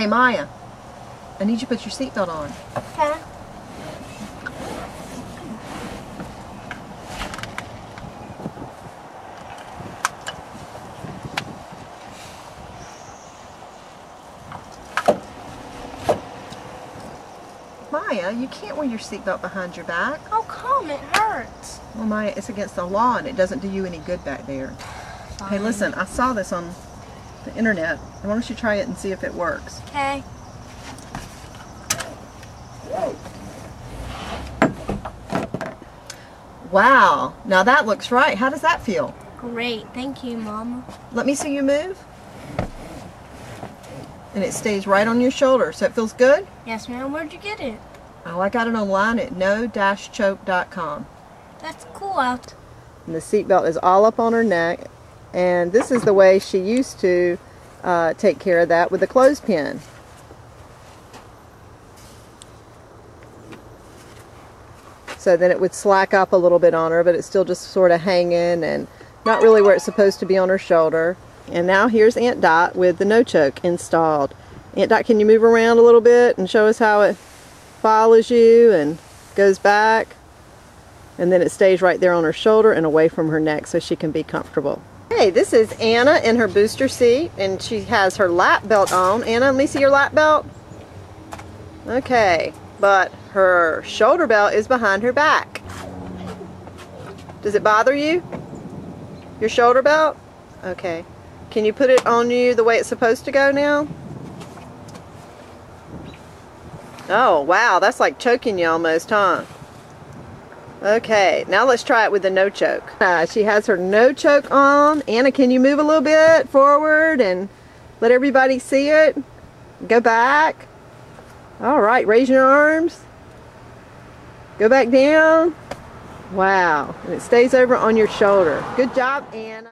Hey, Maya, I need you to put your seatbelt on. Okay. Maya, you can't wear your seatbelt behind your back. Oh, come, it hurts. Well, Maya, it's against the law and it doesn't do you any good back there. Hey, listen, I saw this on the internet. Why don't you try it and see if it works? Okay. Wow, now that looks right. How does that feel? Great. Thank you, Mama. Let me see you move. And it stays right on your shoulder, so it feels good? Yes, ma'am. Where'd you get it? Oh, I got it online at no-choke.com. That's cool out. And the seatbelt is all up on her neck. And this is the way she used to uh, take care of that with a clothespin. So then it would slack up a little bit on her, but it's still just sort of hanging and not really where it's supposed to be on her shoulder. And now here's Aunt Dot with the no choke installed. Aunt Dot, can you move around a little bit and show us how it follows you and goes back? And then it stays right there on her shoulder and away from her neck so she can be comfortable. Hey, this is Anna in her booster seat and she has her lap belt on. Anna, let me see your lap belt. Okay, but her shoulder belt is behind her back. Does it bother you? Your shoulder belt? Okay. Can you put it on you the way it's supposed to go now? Oh, wow, that's like choking you almost, huh? Okay, now let's try it with the no choke. Uh, she has her no choke on. Anna, can you move a little bit forward and let everybody see it? Go back. All right, raise your arms. Go back down. Wow, and it stays over on your shoulder. Good job, Anna.